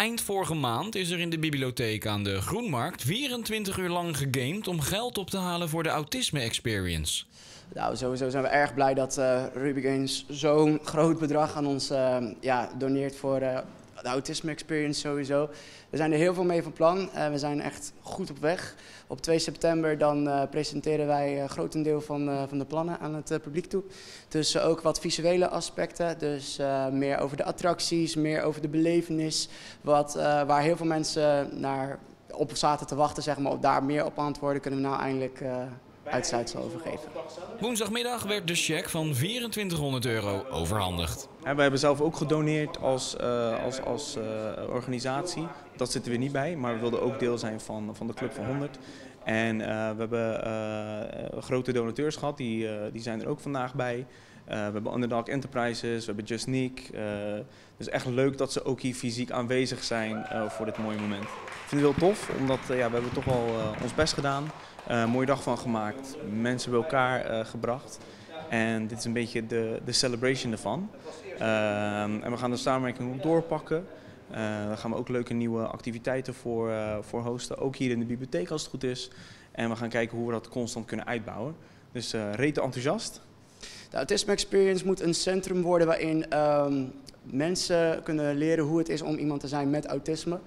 Eind vorige maand is er in de bibliotheek aan de Groenmarkt 24 uur lang gegamed om geld op te halen voor de Autisme Experience. Nou, sowieso zijn we erg blij dat uh, Ruby Games zo'n groot bedrag aan ons uh, ja, doneert voor uh, de Autisme Experience sowieso. We zijn er heel veel mee van plan. we zijn echt goed op weg. Op 2 september dan presenteren wij grotendeel van, van de plannen aan het publiek toe. Dus ook wat visuele aspecten. Dus meer over de attracties, meer over de belevenis. Wat, waar heel veel mensen naar op zaten te wachten, zeg maar. Op daar meer op antwoorden kunnen we nou eindelijk uitsluitsel overgeven. Woensdagmiddag werd de cheque van 2400 euro overhandigd. En wij hebben zelf ook gedoneerd als, uh, als, als uh, organisatie. Dat zitten we niet bij, maar we wilden ook deel zijn van, van de Club van 100. En uh, we hebben grote donateurs gehad, die, die zijn er ook vandaag bij. we hebben Underdog Enterprises, we hebben Just Nick. dus echt leuk dat ze ook hier fysiek aanwezig zijn voor dit mooie moment. Ik vind het heel tof, omdat ja, we hebben toch wel ons best gedaan. Mooie dag van gemaakt, mensen bij elkaar gebracht. En dit is een beetje de, de celebration ervan. Uh, en we gaan de samenwerking doorpakken. Uh, daar gaan we ook leuke nieuwe activiteiten voor, voor hosten, ook hier in de bibliotheek als het goed is. En we gaan kijken hoe we dat constant kunnen uitbouwen. Dus rete enthousiast. De Autisme Experience moet een centrum worden waarin um, mensen kunnen leren hoe het is om iemand te zijn met autisme.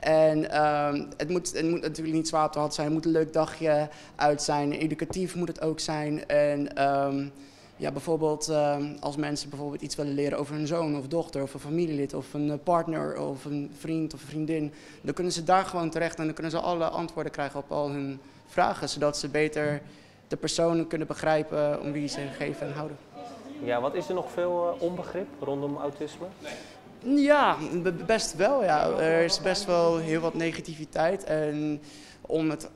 En um, het, moet, het moet natuurlijk niet zwaar op de hand zijn. Het moet een leuk dagje uit zijn. Educatief moet het ook zijn. En um, ja, bijvoorbeeld um, als mensen bijvoorbeeld iets willen leren over hun zoon of dochter of een familielid of een eh, partner of een vriend of een vriendin, dan kunnen ze daar gewoon terecht en dan kunnen ze alle antwoorden krijgen op al hun vragen, zodat ze beter de personen kunnen begrijpen om wie ze geven en houden. Ja, wat is er nog veel uh, onbegrip rondom autisme? Ja, best wel. Ja. Er is best wel heel wat negativiteit en om het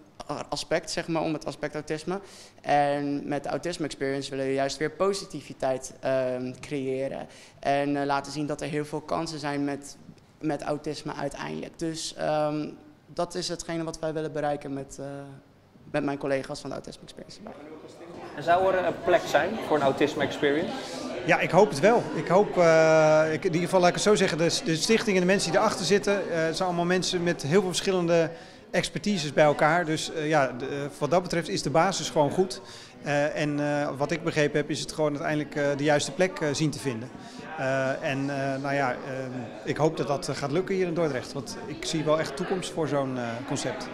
aspect, zeg maar, om het aspect autisme. En met de Autisme Experience willen we juist weer positiviteit um, creëren. En uh, laten zien dat er heel veel kansen zijn met, met autisme uiteindelijk. Dus um, dat is hetgene wat wij willen bereiken met, uh, met mijn collega's van de Autisme Experience. En zou er een plek zijn voor een Autisme Experience? Ja, ik hoop het wel. Ik hoop, uh, ik, in ieder geval laat ik het zo zeggen, de, de stichting en de mensen die erachter zitten, uh, zijn allemaal mensen met heel veel verschillende expertises bij elkaar. Dus uh, ja, de, wat dat betreft is de basis gewoon goed. en wat ik begrepen heb, is het gewoon uiteindelijk de juiste plek zien te vinden. en nou ja, ik hoop dat dat gaat lukken hier in Dordrecht, want ik zie wel echt toekomst voor zo'n concept.